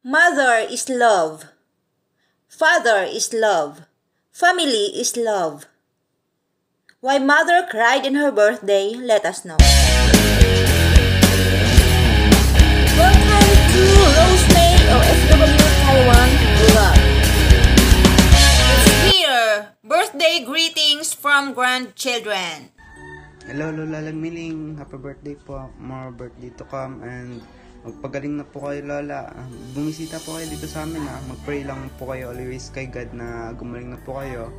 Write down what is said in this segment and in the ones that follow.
Mother is love. Father is love. Family is love. Why mother cried in her birthday, let us know. Welcome to Rose May OFW Taiwan Vlog. It's here. Birthday greetings from grandchildren. Hello, Lola Lamiling. Happy birthday po. More birthday to come and magpagaling na po kayo, Lola. Bumisita po kayo dito sa amin, ha. Mag-pray lang po kayo always kay God na gumaling na po kayo.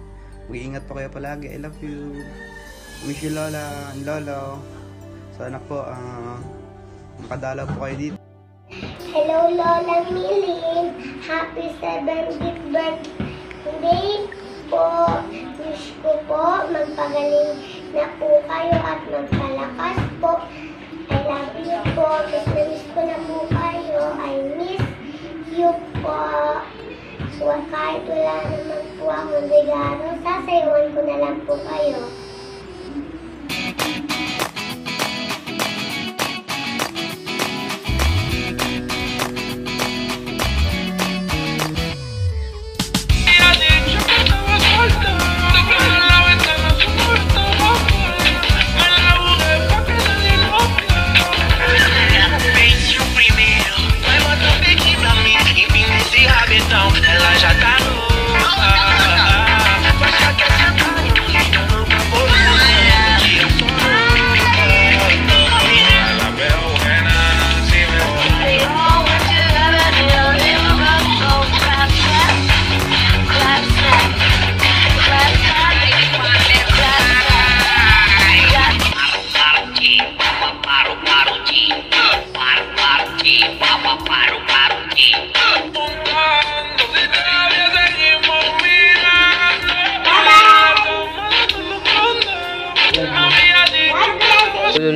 Mag-iingat po kayo palagi. I love you. Wish you, Lola and Lolo. Sana po, ah, makadalaw po kayo dito. Hello, Lola Milin. Happy 70th birthday po. Wish ko po magpagaling na po kayo at magpalakas po. I love you po. Miss So, kahit wala naman po akong regalo, sasayawan ko na lang po kayo.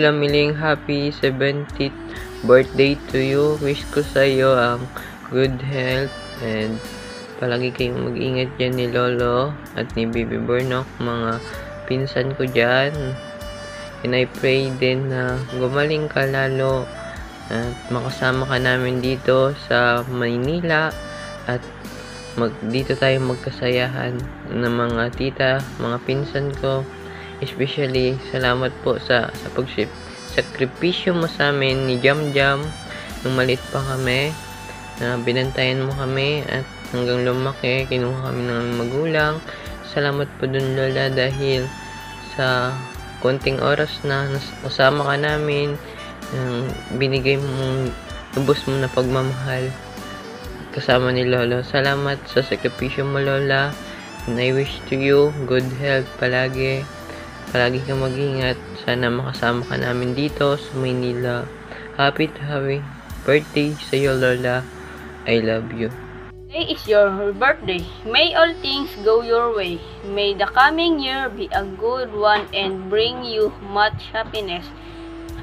Lula Miling, happy 70th birthday to you. Wish ko sa iyo ang good health and palagi kayong mag-ingat dyan ni Lolo at ni Baby Burnok, mga pinsan ko dyan. And I pray din na gumaling ka lalo at makasama ka namin dito sa Maynila at mag dito tayo magkasayahan ng mga tita, mga pinsan ko. Especially, salamat po sa sa pagsip sakripisyo mo sa amin ni Jam Jam nung malit pa kami na binantayan mo kami at hanggang lumaki kinuha kami ng magulang salamat po dun Lola dahil sa konting oras na kasama ka namin ng binigay mong lubos mo na pagmamahal kasama ni Lolo. Salamat sa sakripisyo mo, Lola. And I wish to you good health palagi. Palagi kang mag-ingat. Sana makasama ka namin dito sa Maynila. Happy to happy birthday sa iyo, Lola. I love you. Today is your birthday. May all things go your way. May the coming year be a good one and bring you much happiness.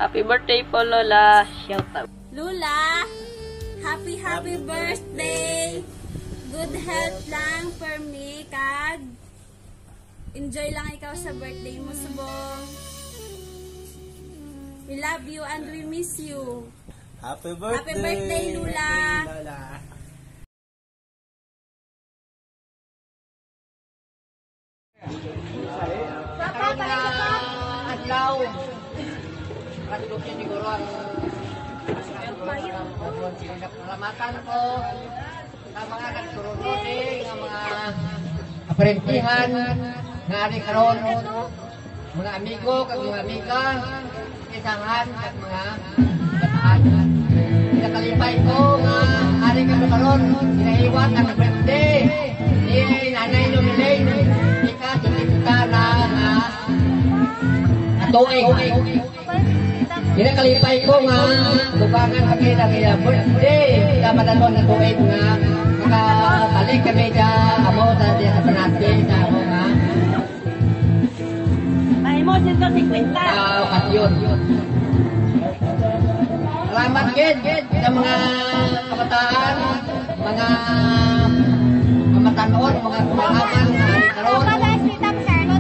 Happy birthday po, Lola. Shout out. Lula, happy happy birthday. Good health lang for me, kag. Enjoy lang ikaw sa birthday mo, subong. We love you and we miss you. Happy birthday! Happy birthday, Lula. Lola. adlaw. Ratlo siya siguro ang Salamatan ko sa mga nagsurunod eh, ng mga aparentihan, nga ari karon mga amigo, kag mga amiga, isahan, at mga bataan. Pinakalipay ko nga ari kami karon, inahiwat ang birthday ni Nanay Lumilay, ika, sikinta na nga atuig. Ginakalipay ko nga tubangan kami na kaya birthday sa madalon na tuig nga makabalik kami sa amo sa panati sa 150. Ah, gen gen mga kabataan, mga kamatanood, mga kumakaman, mga karoon.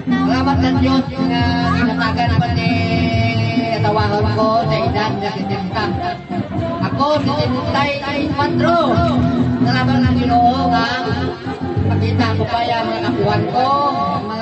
Salamat ng Diyos na sinatagan pa ni tawahan ko sa edad na sinisita. Ako, sinisitay ay patro. Salamat ng Ginoo nga makita ko pa yung mga kapuhan ko, mga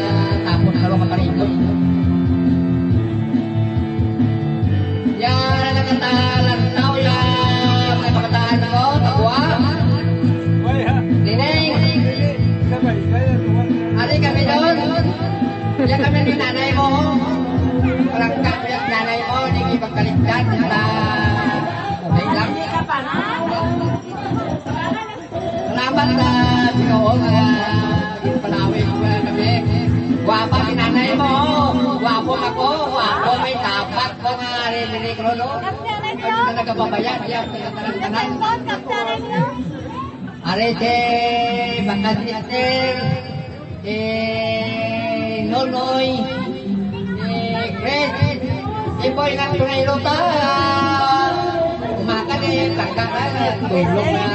Ya kami ni nanay mo. Walang kami ang nanay mo. Hindi magkaligtan. Wala. Ay lang. Salamat na siguro nga. Palawin kami. Guwapa ni nanay mo. kahapon ako, ako may tapat ko nga rinig ko, no? Ano na nagkababayan, kaya tanan-tanan. Arete, bakasi ater, de nonoy, de kres, de boy tunay luta. Umakan eh, tangkaran, tulong na,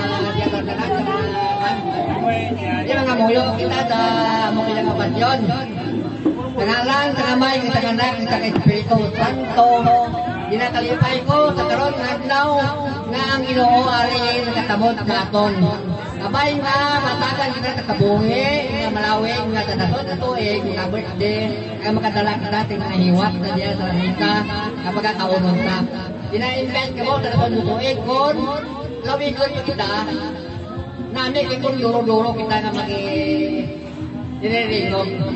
diyan mga muyo kita sa mga kapatyon. Tangalan, tangamay, kita anak, kita kay Espiritu Santo. Dinakalipay ko sa karon nga adlaw nga ang Ginoo ari nakatabot sa aton. Kabay nga matagan kita sa kabuhi nga malawig nga sa dasod sa tuig nga birthday nga makadala ka natin nga hiwat sa diya sa misa nga magkakaunon sa. Dina-invite ka mo sa dasod mo tuig kon lawigon kita nami kung duro-duro kita nga magi dinirinog.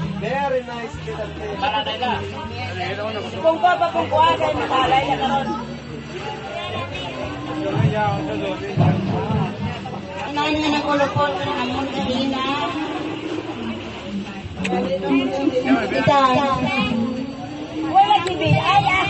Very nice kita. Kung pa pa kung kuha kayo matalay na karon. Ano nga nakulupot ng amon kanina? Kita. Wala si Bill. Ay, ah.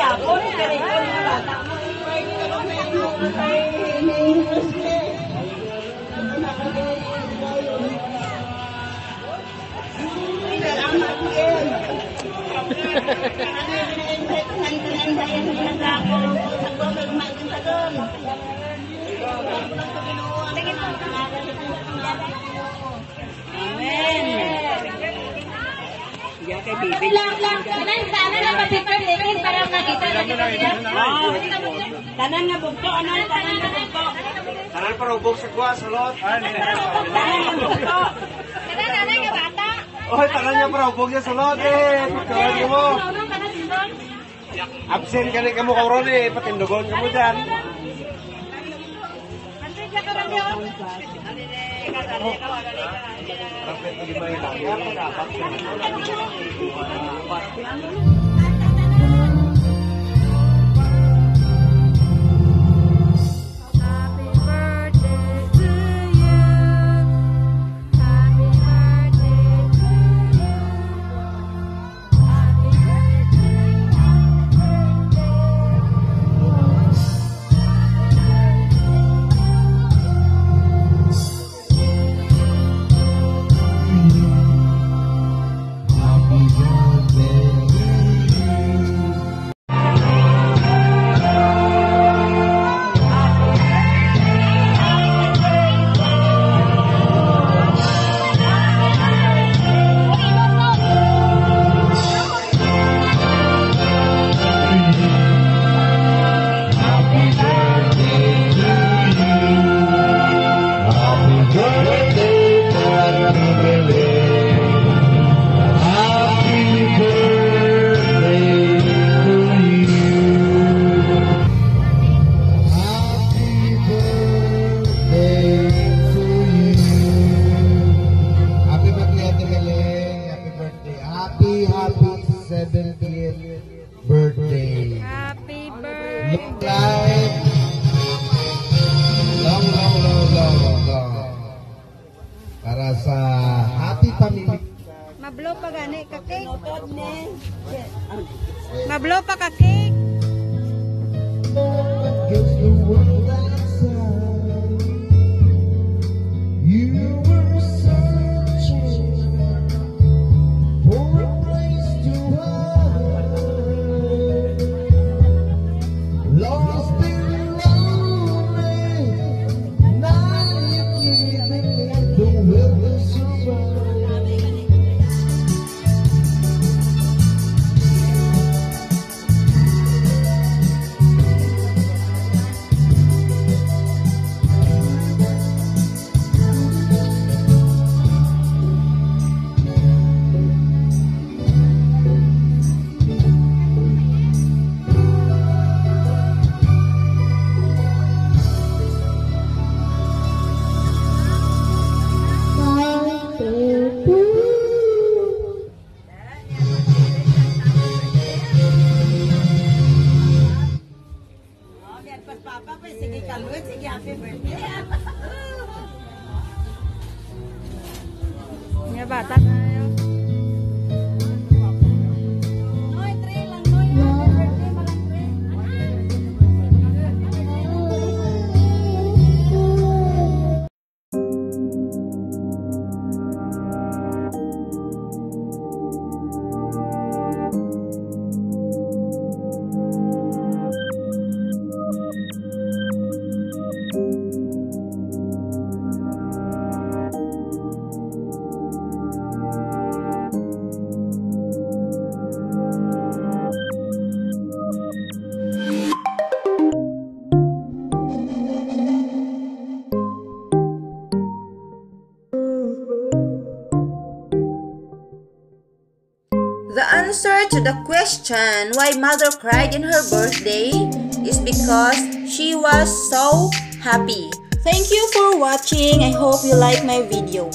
Amen. Ikaw na bata. Tanan na mapipag likin para makita na kita sila. Tanan nga bugto, ano? Tanan nga bugto. Tanan para ubog sa kuha, salot. Tanan nga bugto. Tanan tanan nga bata. Oy, tanan niya para ubog niya, salot eh. Pagkawan mo. Ano tanan? Absent ka rin ka mo kauron eh. Patindugon ka mo dyan. Ano siya ka rin Thank you. Long life. Long, long, long, long, long. Para sa happy family. Mablo pa gani ka cake. Mablo pa ka cake. I'll bà tắt. The answer to the question why mother cried in her birthday is because she was so happy. Thank you for watching. I hope you like my video.